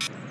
What?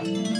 Bye.